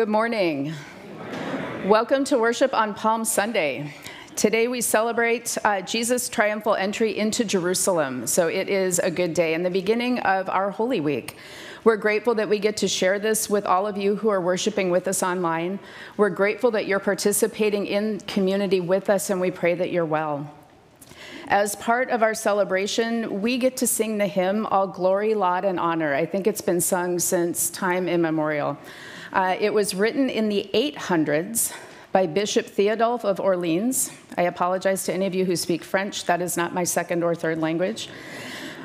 Good morning. Welcome to worship on Palm Sunday. Today we celebrate uh, Jesus' triumphal entry into Jerusalem, so it is a good day and the beginning of our Holy Week. We're grateful that we get to share this with all of you who are worshiping with us online. We're grateful that you're participating in community with us, and we pray that you're well. As part of our celebration, we get to sing the hymn, All Glory, Laud, and Honor. I think it's been sung since time immemorial. Uh, it was written in the 800s by Bishop Theodulf of Orleans. I apologize to any of you who speak French, that is not my second or third language.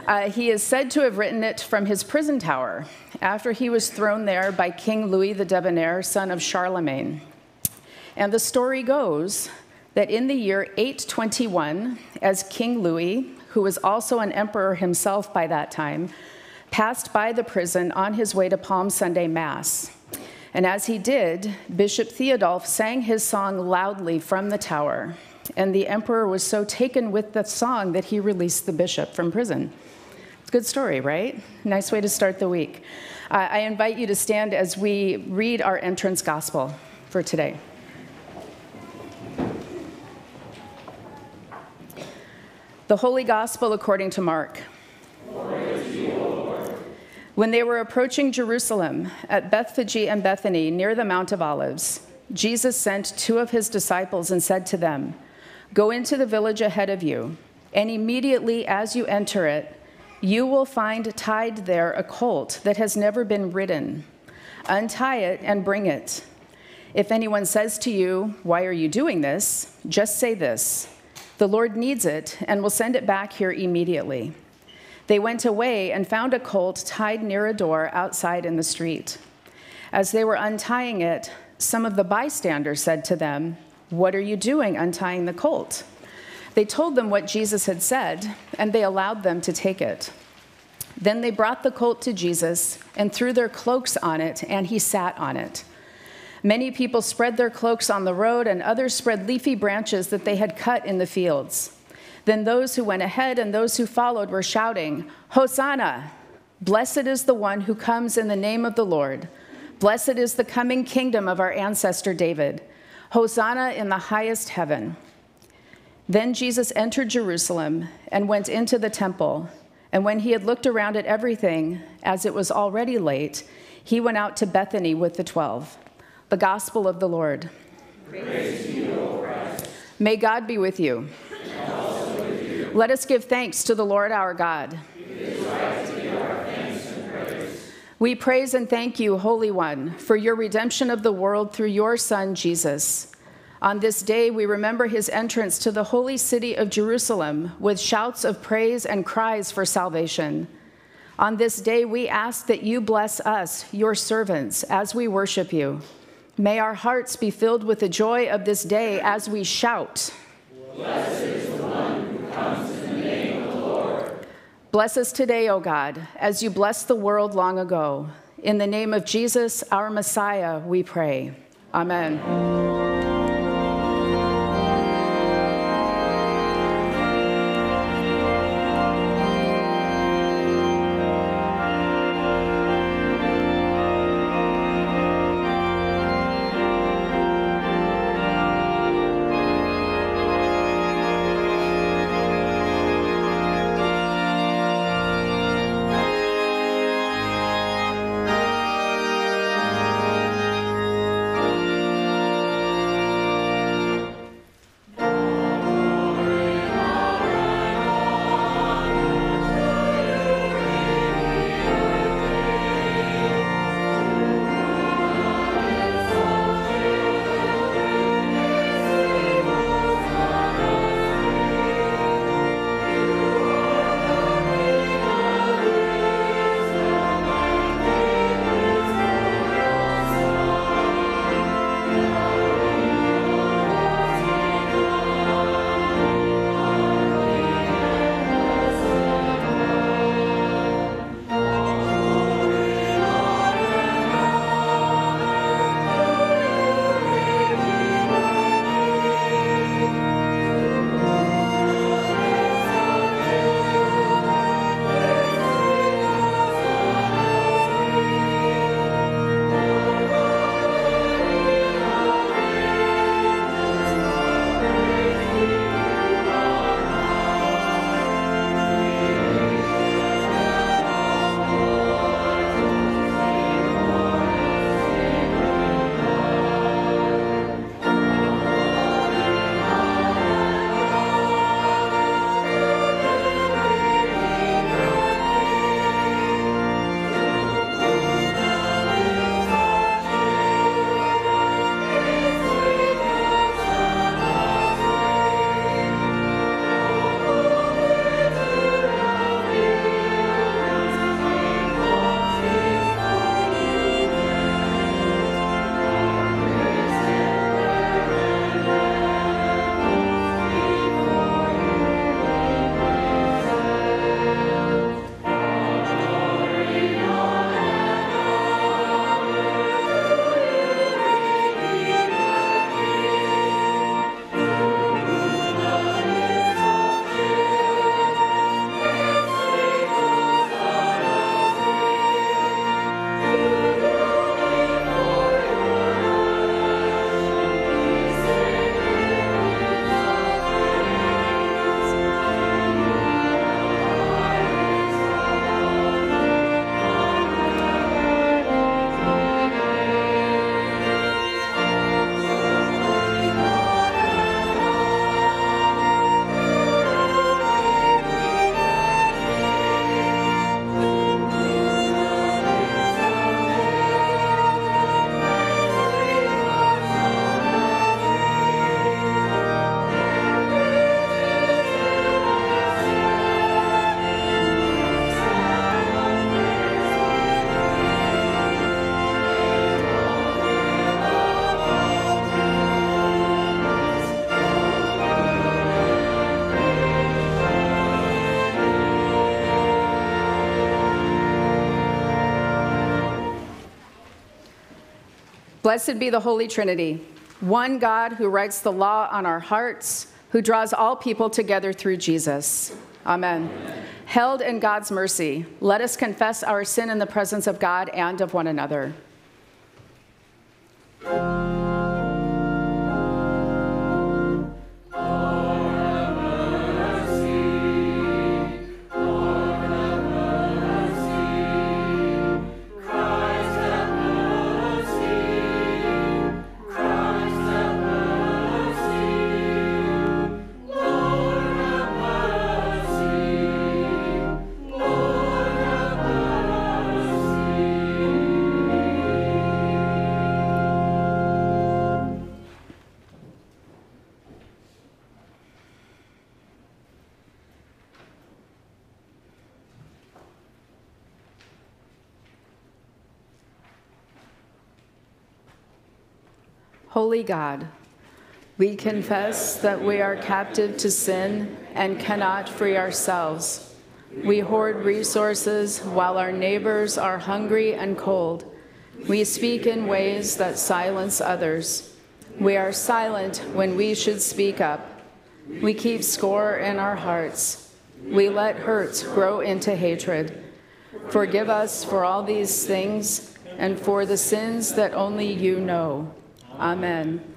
Uh, he is said to have written it from his prison tower after he was thrown there by King Louis the Debonair, son of Charlemagne. And the story goes that in the year 821, as King Louis, who was also an emperor himself by that time, passed by the prison on his way to Palm Sunday Mass. And as he did, Bishop Theodulf sang his song loudly from the tower. And the emperor was so taken with the song that he released the bishop from prison. It's a good story, right? Nice way to start the week. Uh, I invite you to stand as we read our entrance gospel for today. The Holy Gospel according to Mark. When they were approaching Jerusalem at Bethphage and Bethany near the Mount of Olives, Jesus sent two of his disciples and said to them, Go into the village ahead of you, and immediately as you enter it, you will find tied there a colt that has never been ridden. Untie it and bring it. If anyone says to you, Why are you doing this? just say this The Lord needs it and will send it back here immediately. They went away and found a colt tied near a door outside in the street. As they were untying it, some of the bystanders said to them, What are you doing untying the colt? They told them what Jesus had said, and they allowed them to take it. Then they brought the colt to Jesus and threw their cloaks on it, and he sat on it. Many people spread their cloaks on the road, and others spread leafy branches that they had cut in the fields. Then those who went ahead and those who followed were shouting, Hosanna! Blessed is the one who comes in the name of the Lord. Blessed is the coming kingdom of our ancestor David. Hosanna in the highest heaven. Then Jesus entered Jerusalem and went into the temple. And when he had looked around at everything, as it was already late, he went out to Bethany with the twelve. The gospel of the Lord. You, May God be with you. Let us give thanks to the Lord our God. We praise and thank you, Holy One, for your redemption of the world through your Son, Jesus. On this day, we remember his entrance to the holy city of Jerusalem with shouts of praise and cries for salvation. On this day, we ask that you bless us, your servants, as we worship you. May our hearts be filled with the joy of this day as we shout. Bless us today, O God, as you blessed the world long ago. In the name of Jesus, our Messiah, we pray. Amen. Blessed be the Holy Trinity, one God who writes the law on our hearts, who draws all people together through Jesus. Amen. Amen. Held in God's mercy, let us confess our sin in the presence of God and of one another. Holy God, we confess that we are captive to sin and cannot free ourselves. We hoard resources while our neighbors are hungry and cold. We speak in ways that silence others. We are silent when we should speak up. We keep score in our hearts. We let hurts grow into hatred. Forgive us for all these things and for the sins that only you know. Amen.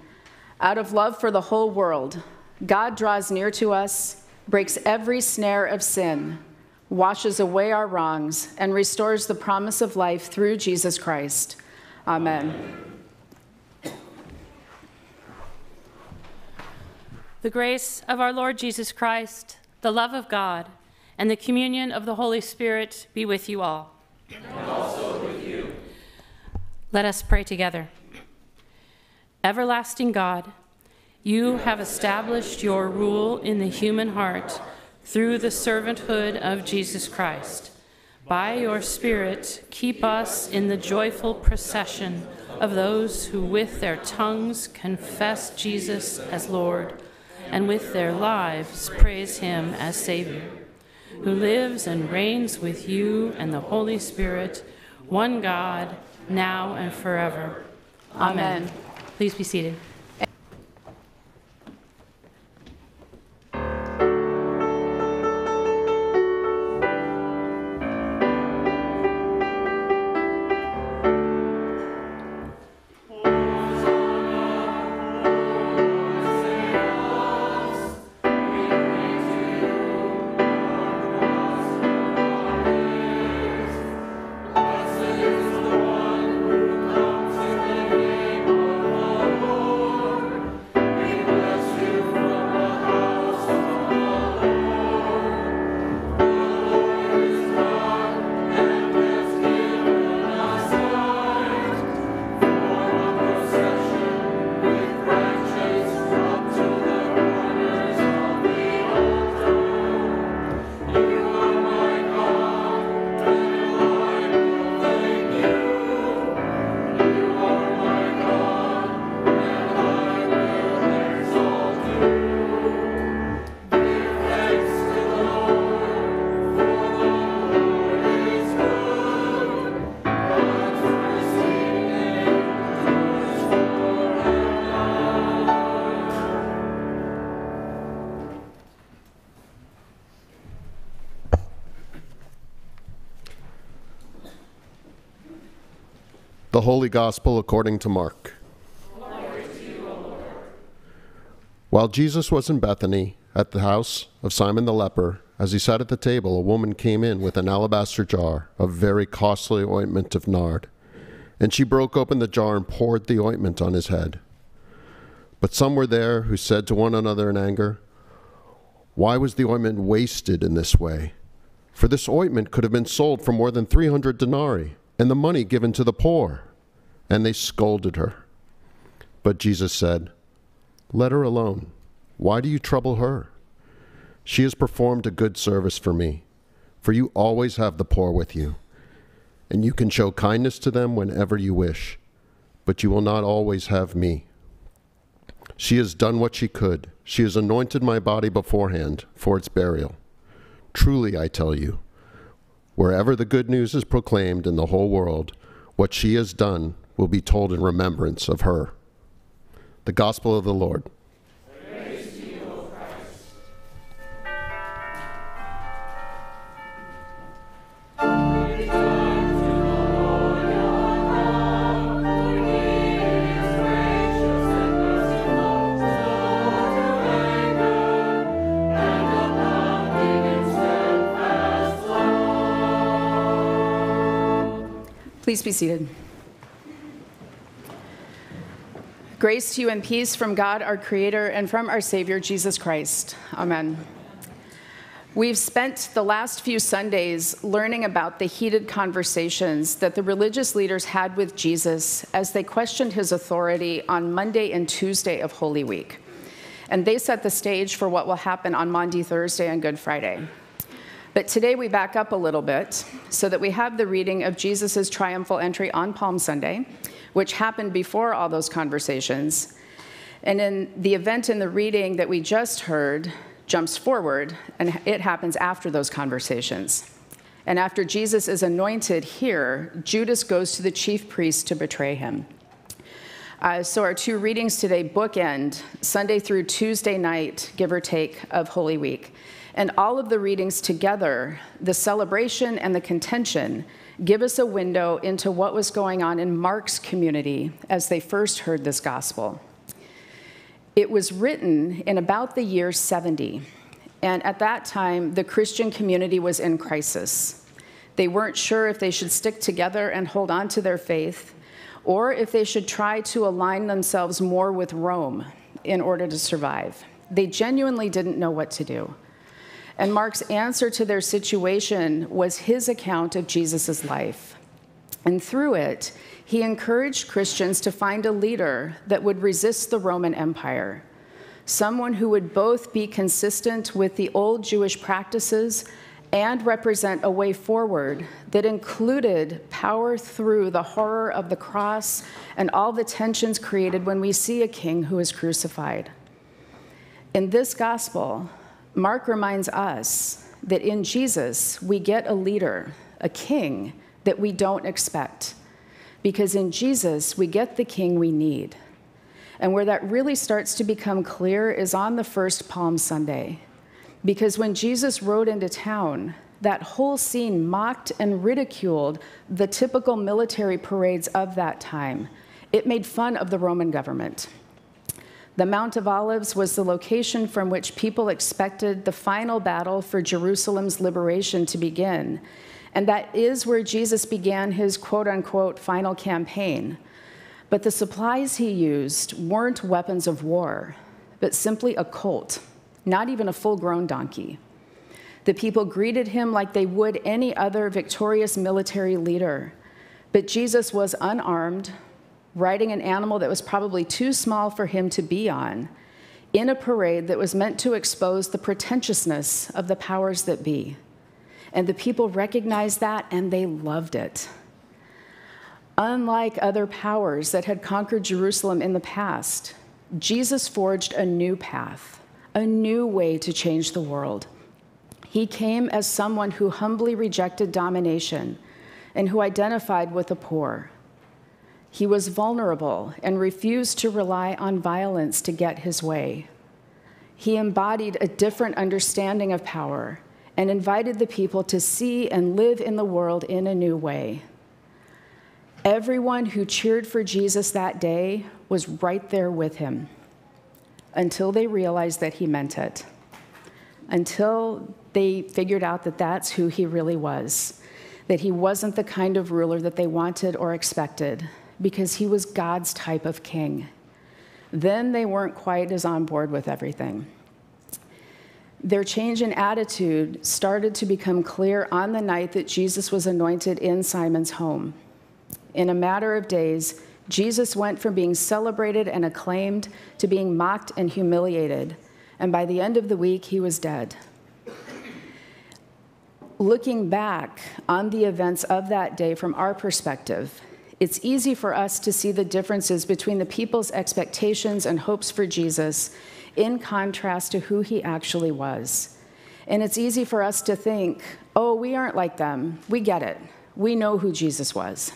Out of love for the whole world, God draws near to us, breaks every snare of sin, washes away our wrongs, and restores the promise of life through Jesus Christ. Amen. The grace of our Lord Jesus Christ, the love of God, and the communion of the Holy Spirit be with you all. And also with you. Let us pray together. Everlasting God, you have established your rule in the human heart through the servanthood of Jesus Christ. By your Spirit, keep us in the joyful procession of those who with their tongues confess Jesus as Lord, and with their lives praise him as Savior, who lives and reigns with you and the Holy Spirit, one God, now and forever. Amen. Amen. Please be seated. The Holy Gospel according to Mark. While Jesus was in Bethany, at the house of Simon the leper, as he sat at the table, a woman came in with an alabaster jar of very costly ointment of nard. And she broke open the jar and poured the ointment on his head. But some were there who said to one another in anger, Why was the ointment wasted in this way? For this ointment could have been sold for more than 300 denarii, and the money given to the poor and they scolded her. But Jesus said, Let her alone. Why do you trouble her? She has performed a good service for me, for you always have the poor with you, and you can show kindness to them whenever you wish, but you will not always have me. She has done what she could. She has anointed my body beforehand for its burial. Truly, I tell you, wherever the good news is proclaimed in the whole world, what she has done will be told in remembrance of her. The Gospel of the Lord. Please be seated. Grace to you and peace from God, our Creator, and from our Savior, Jesus Christ. Amen. We've spent the last few Sundays learning about the heated conversations that the religious leaders had with Jesus as they questioned his authority on Monday and Tuesday of Holy Week. And they set the stage for what will happen on Maundy, Thursday, and Good Friday. But today we back up a little bit so that we have the reading of Jesus' triumphal entry on Palm Sunday, which happened before all those conversations. And in the event in the reading that we just heard jumps forward, and it happens after those conversations. And after Jesus is anointed here, Judas goes to the chief priest to betray him. Uh, so our two readings today bookend Sunday through Tuesday night, give or take, of Holy Week. And all of the readings together, the celebration and the contention, give us a window into what was going on in Mark's community as they first heard this gospel. It was written in about the year 70, and at that time, the Christian community was in crisis. They weren't sure if they should stick together and hold on to their faith, or if they should try to align themselves more with Rome in order to survive. They genuinely didn't know what to do. And Mark's answer to their situation was his account of Jesus' life. And through it, he encouraged Christians to find a leader that would resist the Roman Empire, someone who would both be consistent with the old Jewish practices and represent a way forward that included power through the horror of the cross and all the tensions created when we see a king who is crucified. In this gospel, Mark reminds us that in Jesus, we get a leader, a king that we don't expect. Because in Jesus, we get the king we need. And where that really starts to become clear is on the first Palm Sunday. Because when Jesus rode into town, that whole scene mocked and ridiculed the typical military parades of that time. It made fun of the Roman government. The Mount of Olives was the location from which people expected the final battle for Jerusalem's liberation to begin. And that is where Jesus began his quote unquote final campaign. But the supplies he used weren't weapons of war, but simply a colt, not even a full grown donkey. The people greeted him like they would any other victorious military leader. But Jesus was unarmed, riding an animal that was probably too small for him to be on in a parade that was meant to expose the pretentiousness of the powers that be. And the people recognized that and they loved it. Unlike other powers that had conquered Jerusalem in the past, Jesus forged a new path, a new way to change the world. He came as someone who humbly rejected domination and who identified with the poor he was vulnerable and refused to rely on violence to get his way. He embodied a different understanding of power and invited the people to see and live in the world in a new way. Everyone who cheered for Jesus that day was right there with him until they realized that he meant it, until they figured out that that's who he really was, that he wasn't the kind of ruler that they wanted or expected because he was God's type of king. Then they weren't quite as on board with everything. Their change in attitude started to become clear on the night that Jesus was anointed in Simon's home. In a matter of days, Jesus went from being celebrated and acclaimed to being mocked and humiliated, and by the end of the week, he was dead. Looking back on the events of that day from our perspective, it's easy for us to see the differences between the people's expectations and hopes for Jesus in contrast to who he actually was. And it's easy for us to think, oh, we aren't like them. We get it. We know who Jesus was.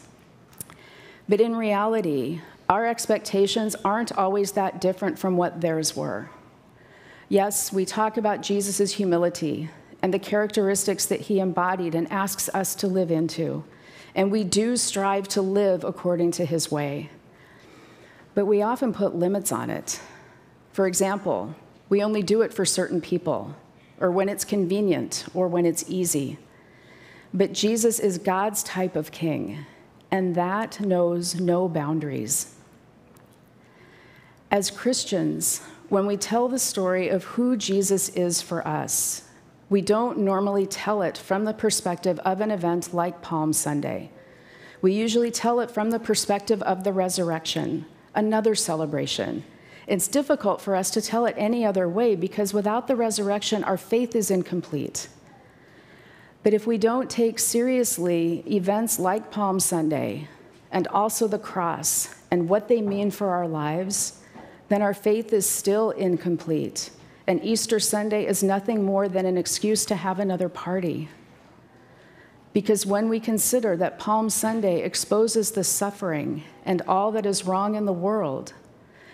But in reality, our expectations aren't always that different from what theirs were. Yes, we talk about Jesus' humility and the characteristics that he embodied and asks us to live into, and we do strive to live according to his way. But we often put limits on it. For example, we only do it for certain people, or when it's convenient, or when it's easy. But Jesus is God's type of king, and that knows no boundaries. As Christians, when we tell the story of who Jesus is for us, we don't normally tell it from the perspective of an event like Palm Sunday. We usually tell it from the perspective of the resurrection, another celebration. It's difficult for us to tell it any other way because without the resurrection, our faith is incomplete. But if we don't take seriously events like Palm Sunday and also the cross and what they mean for our lives, then our faith is still incomplete. And Easter Sunday is nothing more than an excuse to have another party. Because when we consider that Palm Sunday exposes the suffering and all that is wrong in the world,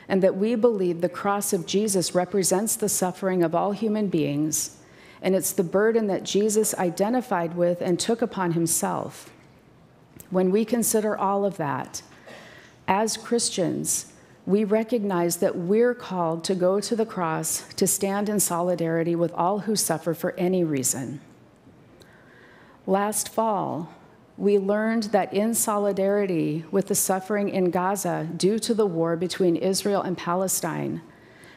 and that we believe the cross of Jesus represents the suffering of all human beings, and it's the burden that Jesus identified with and took upon himself. When we consider all of that, as Christians, we recognize that we're called to go to the cross to stand in solidarity with all who suffer for any reason. Last fall, we learned that in solidarity with the suffering in Gaza due to the war between Israel and Palestine,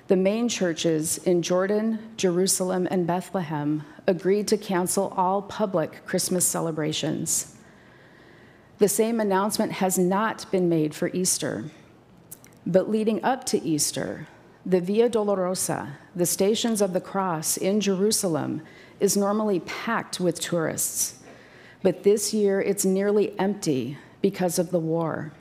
the main churches in Jordan, Jerusalem, and Bethlehem agreed to cancel all public Christmas celebrations. The same announcement has not been made for Easter. But leading up to Easter, the Via Dolorosa, the Stations of the Cross in Jerusalem, is normally packed with tourists. But this year, it's nearly empty because of the war.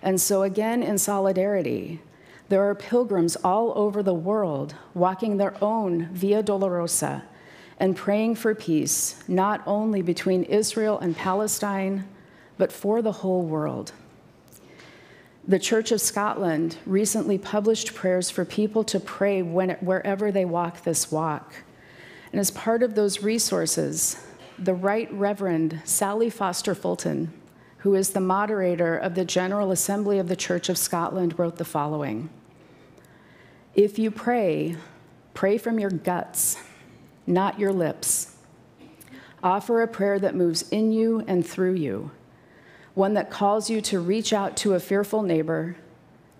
And so, again, in solidarity, there are pilgrims all over the world walking their own Via Dolorosa and praying for peace, not only between Israel and Palestine, but for the whole world. The Church of Scotland recently published prayers for people to pray when, wherever they walk this walk. And as part of those resources, the Right Reverend Sally Foster Fulton, who is the moderator of the General Assembly of the Church of Scotland, wrote the following If you pray, pray from your guts, not your lips. Offer a prayer that moves in you and through you one that calls you to reach out to a fearful neighbor,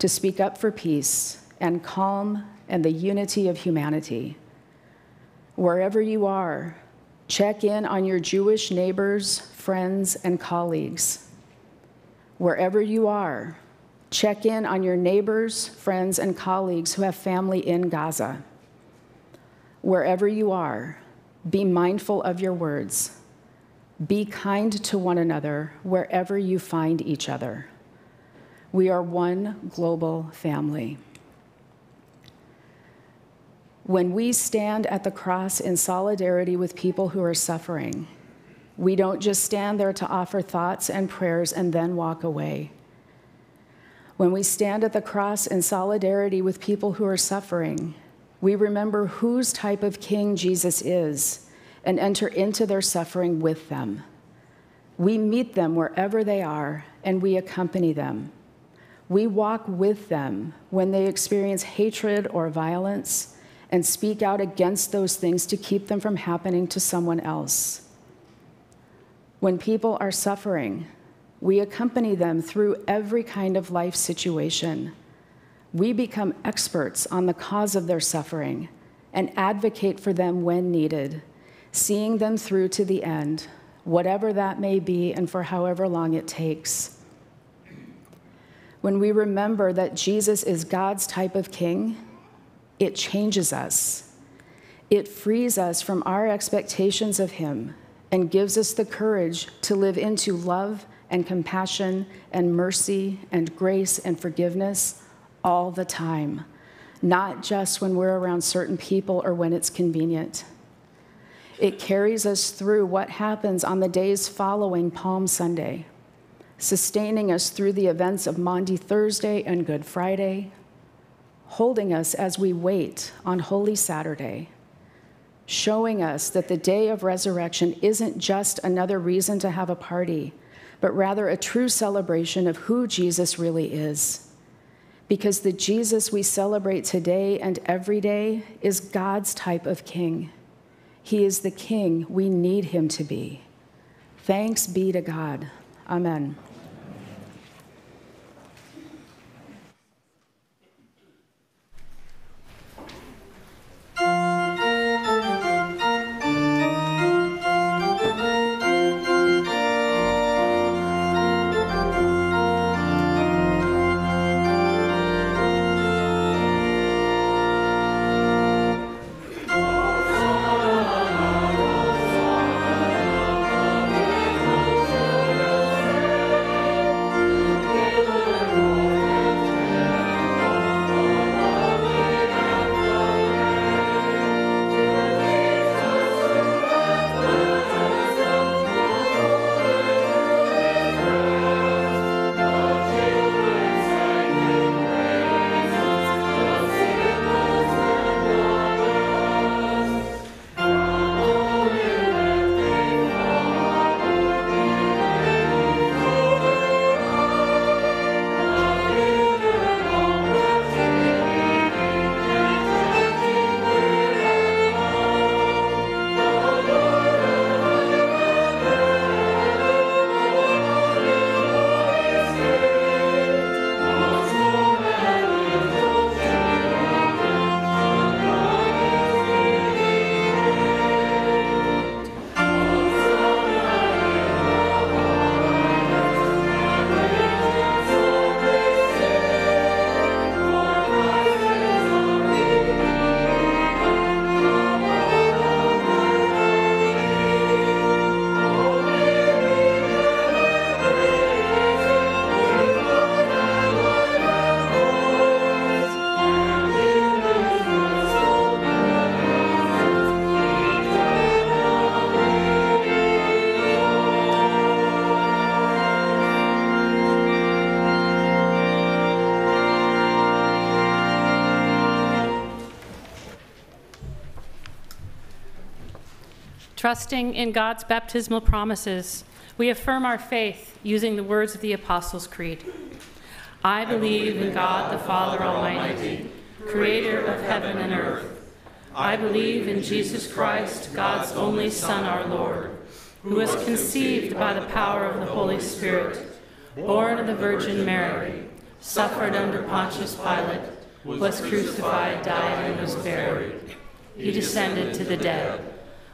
to speak up for peace and calm and the unity of humanity. Wherever you are, check in on your Jewish neighbors, friends, and colleagues. Wherever you are, check in on your neighbors, friends, and colleagues who have family in Gaza. Wherever you are, be mindful of your words be kind to one another wherever you find each other. We are one global family. When we stand at the cross in solidarity with people who are suffering, we don't just stand there to offer thoughts and prayers and then walk away. When we stand at the cross in solidarity with people who are suffering, we remember whose type of king Jesus is and enter into their suffering with them. We meet them wherever they are and we accompany them. We walk with them when they experience hatred or violence and speak out against those things to keep them from happening to someone else. When people are suffering, we accompany them through every kind of life situation. We become experts on the cause of their suffering and advocate for them when needed seeing them through to the end, whatever that may be and for however long it takes. When we remember that Jesus is God's type of king, it changes us. It frees us from our expectations of him and gives us the courage to live into love and compassion and mercy and grace and forgiveness all the time, not just when we're around certain people or when it's convenient. It carries us through what happens on the days following Palm Sunday. sustaining us through the events of Maundy Thursday and Good Friday, holding us as we wait on Holy Saturday, showing us that the day of resurrection isn't just another reason to have a party, but rather a true celebration of who Jesus really is. Because the Jesus we celebrate today and every day is God's type of king. He is the king we need him to be. Thanks be to God. Amen. Trusting in God's baptismal promises, we affirm our faith using the words of the Apostles' Creed. I believe in God the Father Almighty, creator of heaven and earth. I believe in Jesus Christ, God's only Son, our Lord, who was conceived by the power of the Holy Spirit, born of the Virgin Mary, suffered under Pontius Pilate, was crucified, died, and was buried. He descended to the dead.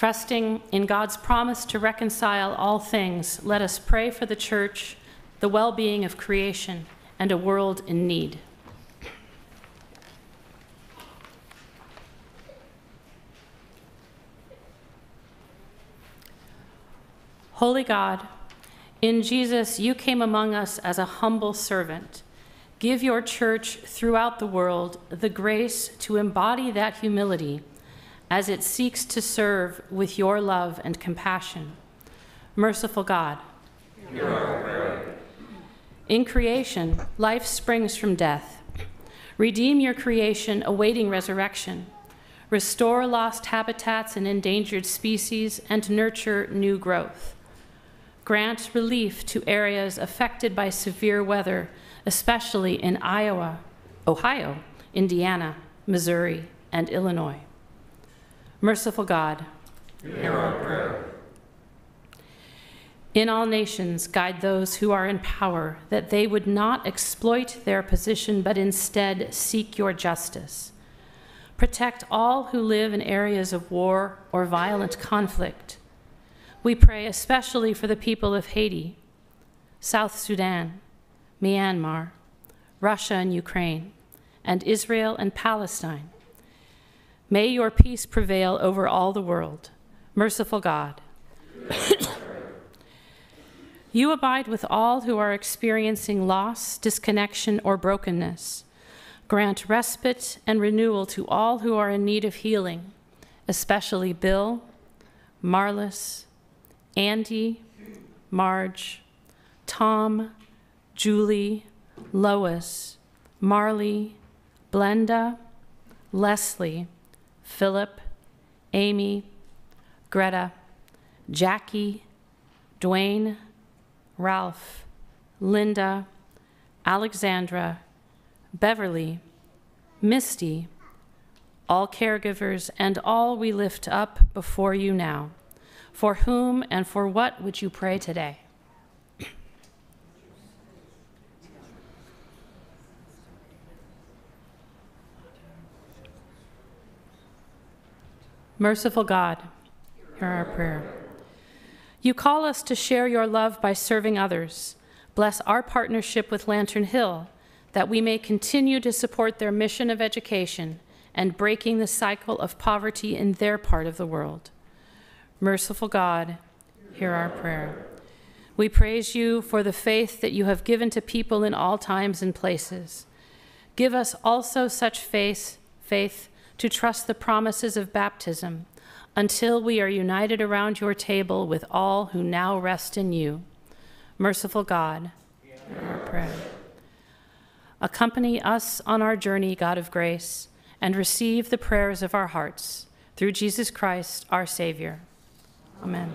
Trusting in God's promise to reconcile all things, let us pray for the church, the well being of creation, and a world in need. Holy God, in Jesus you came among us as a humble servant. Give your church throughout the world the grace to embody that humility as it seeks to serve with your love and compassion. Merciful God, in creation, life springs from death. Redeem your creation, awaiting resurrection. Restore lost habitats and endangered species, and nurture new growth. Grant relief to areas affected by severe weather, especially in Iowa, Ohio, Indiana, Missouri, and Illinois. Merciful God, hear our prayer. In all nations, guide those who are in power, that they would not exploit their position, but instead seek your justice. Protect all who live in areas of war or violent conflict. We pray especially for the people of Haiti, South Sudan, Myanmar, Russia and Ukraine, and Israel and Palestine. May your peace prevail over all the world. Merciful God. you abide with all who are experiencing loss, disconnection, or brokenness. Grant respite and renewal to all who are in need of healing, especially Bill, Marlis, Andy, Marge, Tom, Julie, Lois, Marley, Blenda, Leslie, Philip, Amy, Greta, Jackie, Dwayne, Ralph, Linda, Alexandra, Beverly, Misty, all caregivers, and all we lift up before you now. For whom and for what would you pray today? Merciful God, hear our prayer. You call us to share your love by serving others. Bless our partnership with Lantern Hill that we may continue to support their mission of education and breaking the cycle of poverty in their part of the world. Merciful God, hear our prayer. We praise you for the faith that you have given to people in all times and places. Give us also such faith, faith to trust the promises of baptism until we are united around your table with all who now rest in you. Merciful God, hear our prayer. Accompany us on our journey, God of grace, and receive the prayers of our hearts through Jesus Christ, our Savior. Amen.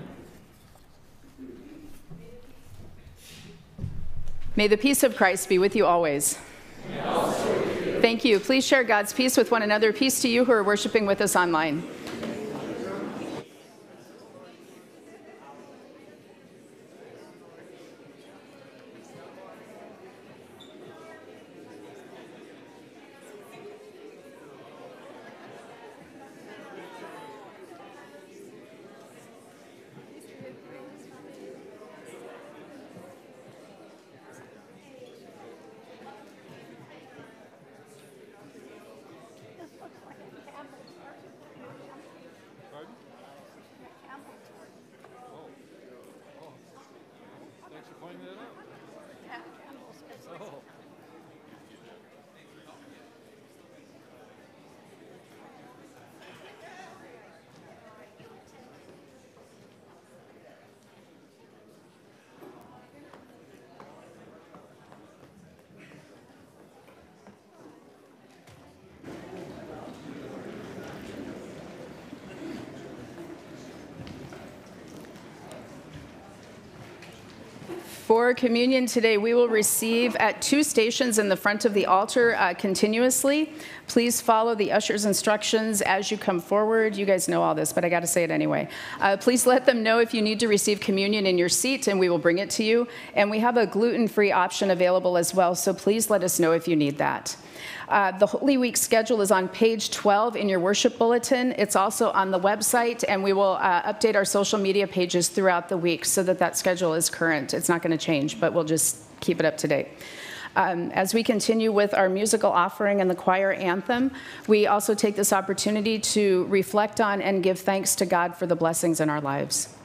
May the peace of Christ be with you always. Thank you. Please share God's peace with one another. Peace to you who are worshiping with us online. For communion today, we will receive at two stations in the front of the altar uh, continuously. Please follow the usher's instructions as you come forward. You guys know all this, but I got to say it anyway. Uh, please let them know if you need to receive communion in your seat, and we will bring it to you. And we have a gluten free option available as well, so please let us know if you need that. Uh, the Holy Week schedule is on page 12 in your worship bulletin. It's also on the website, and we will uh, update our social media pages throughout the week so that that schedule is current. It's not going to change, but we'll just keep it up to date. Um, as we continue with our musical offering and the choir anthem, we also take this opportunity to reflect on and give thanks to God for the blessings in our lives.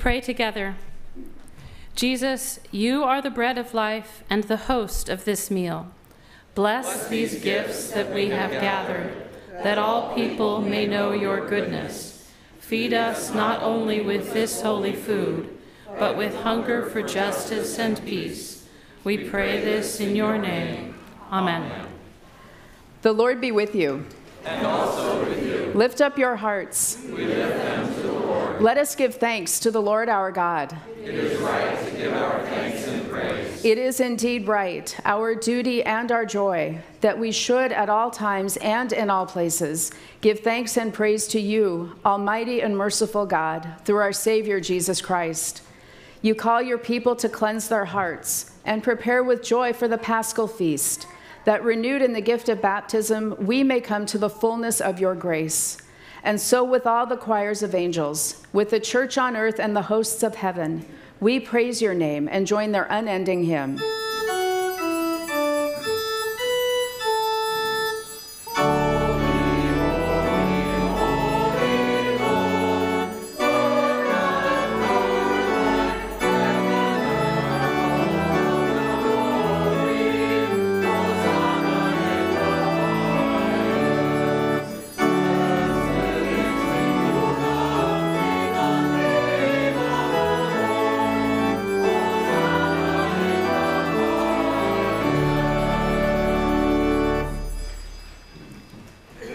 Pray together. Jesus, you are the bread of life and the host of this meal. Bless these gifts that we have gathered, that all people may know your goodness. Feed us not only with this holy food, but with hunger for justice and peace. We pray this in your name. Amen. The Lord be with you. And also with you. Lift up your hearts. Let us give thanks to the Lord our God. It is right to give our thanks and praise. It is indeed right, our duty and our joy, that we should at all times and in all places give thanks and praise to you, Almighty and merciful God, through our Savior Jesus Christ. You call your people to cleanse their hearts and prepare with joy for the paschal feast, that renewed in the gift of baptism, we may come to the fullness of your grace. And so, with all the choirs of angels, with the church on earth and the hosts of heaven, we praise your name and join their unending hymn.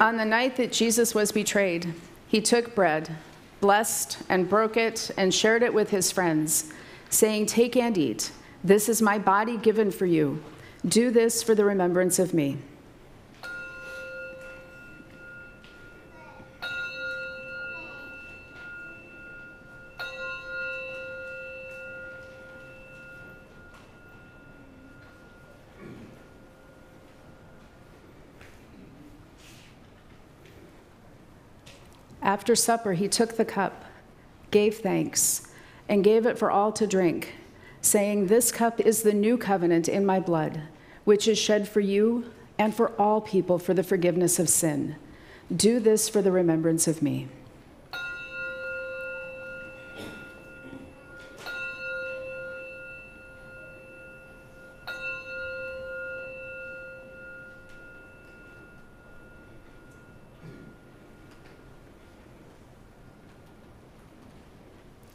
On the night that Jesus was betrayed, he took bread, blessed and broke it, and shared it with his friends, saying, Take and eat. This is my body given for you. Do this for the remembrance of me. After supper, he took the cup, gave thanks, and gave it for all to drink, saying, This cup is the new covenant in my blood, which is shed for you and for all people for the forgiveness of sin. Do this for the remembrance of me.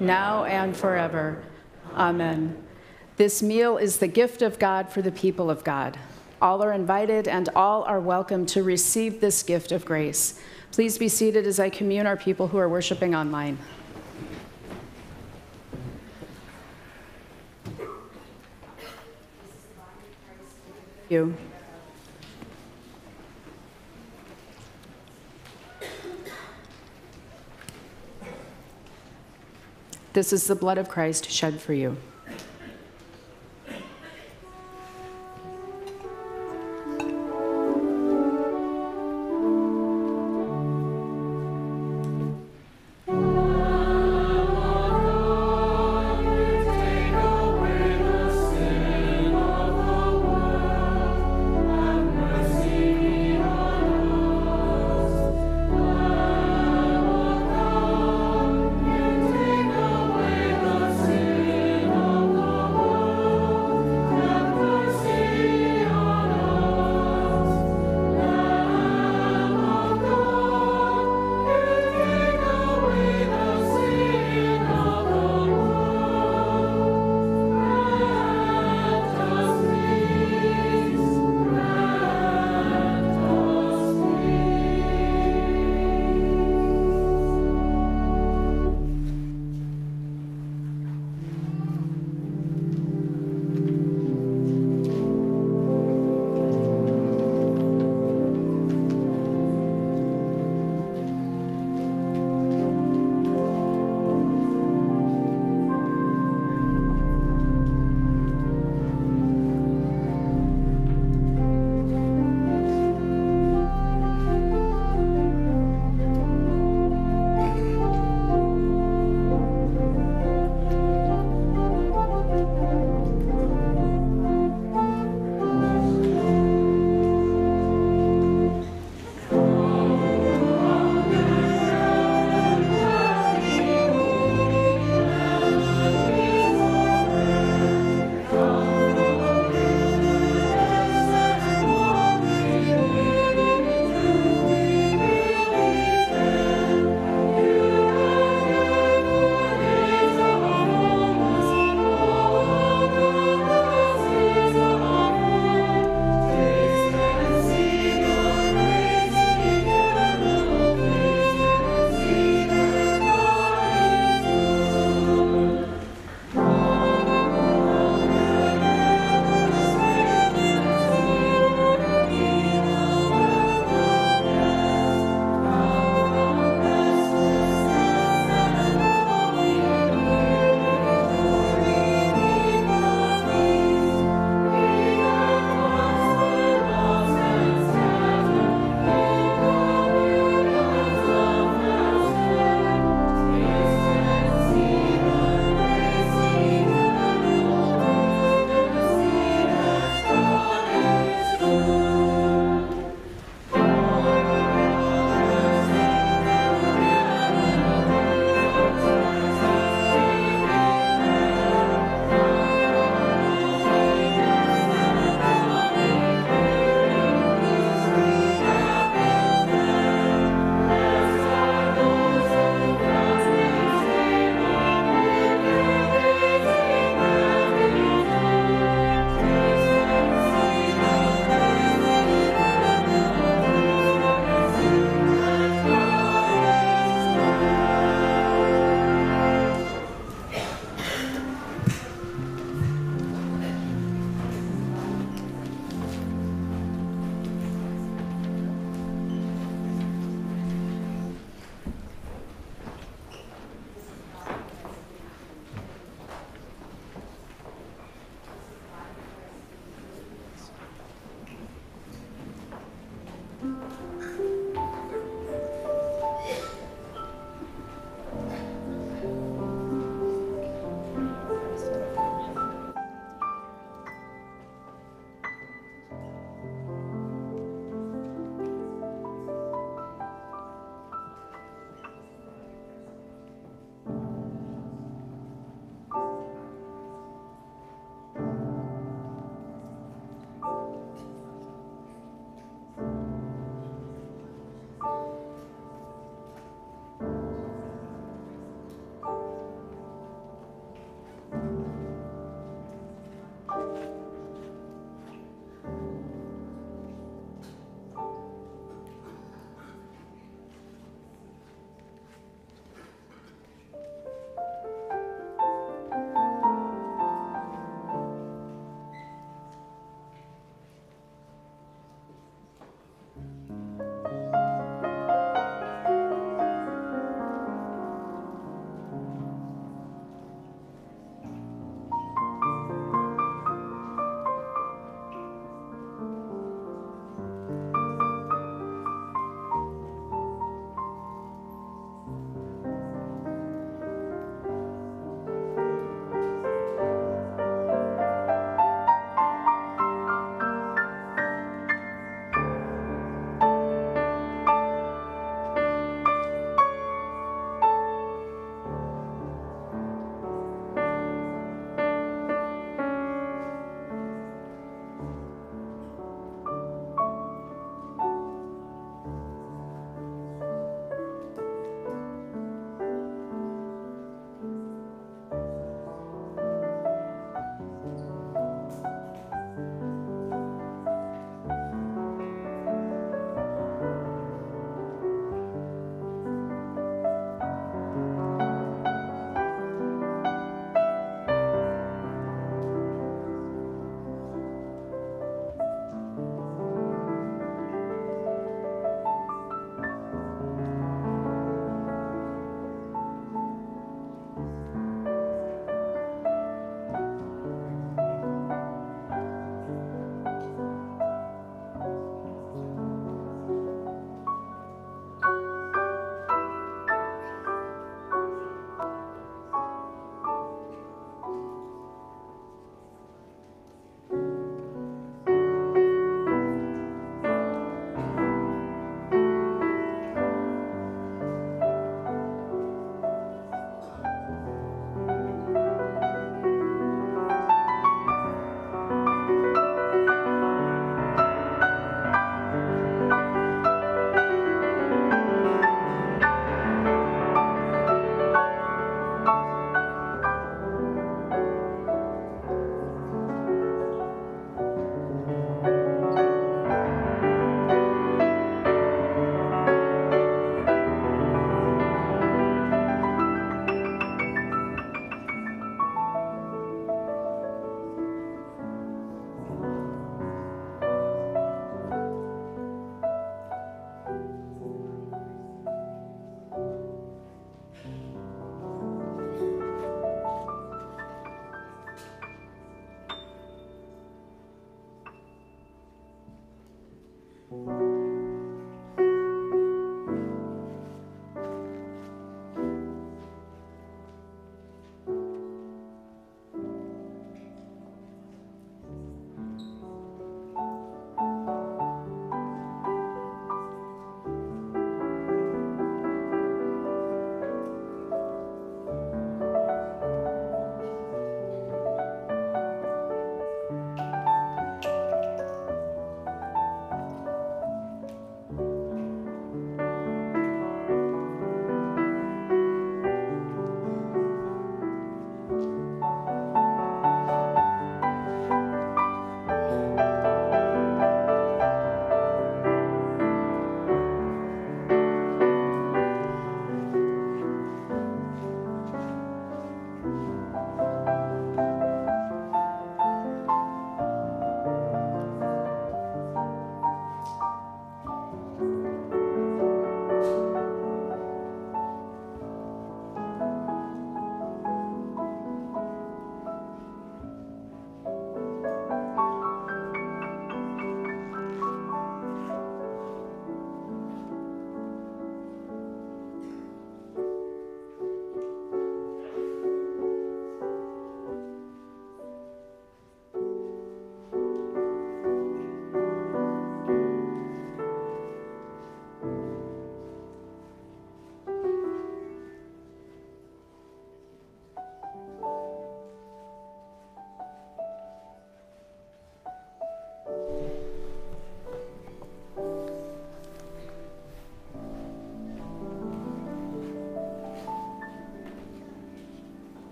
now and forever. Amen. This meal is the gift of God for the people of God. All are invited and all are welcome to receive this gift of grace. Please be seated as I commune our people who are worshiping online. You. This is the blood of Christ shed for you.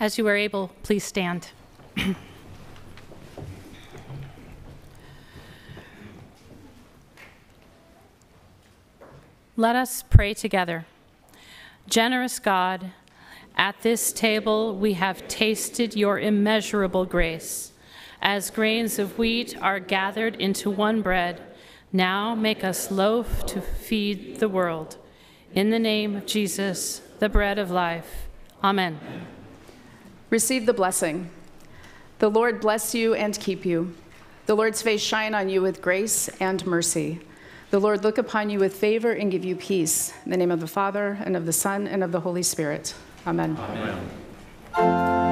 As you are able, please stand. Let us pray together. Generous God, at this table we have tasted your immeasurable grace. As grains of wheat are gathered into one bread, now make us loaf to feed the world. In the name of Jesus, the bread of life. Amen. Receive the blessing. The Lord bless you and keep you. The Lord's face shine on you with grace and mercy. The Lord look upon you with favor and give you peace. In the name of the Father, and of the Son, and of the Holy Spirit. Amen. Amen.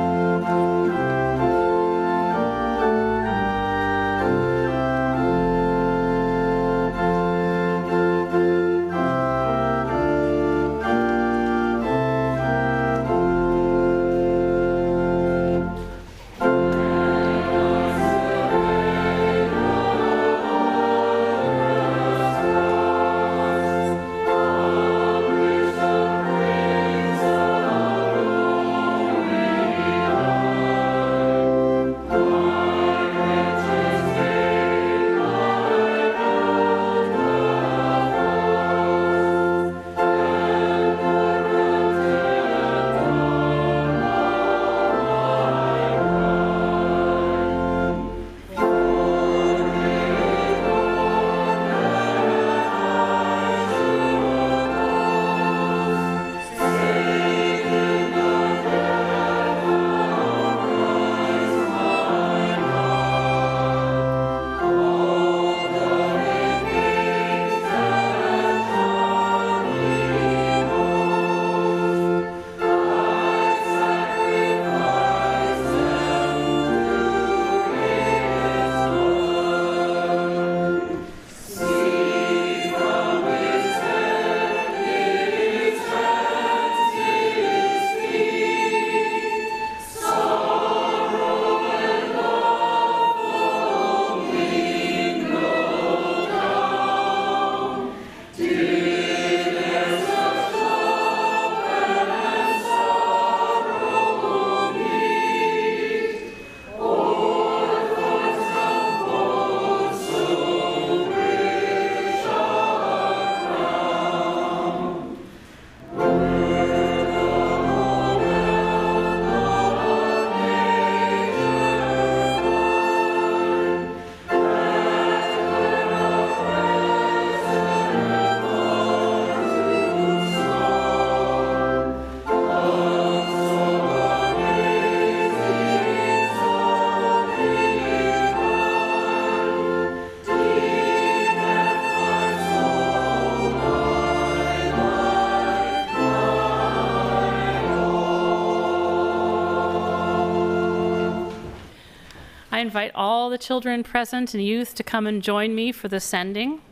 I invite all the children present and youth to come and join me for the sending.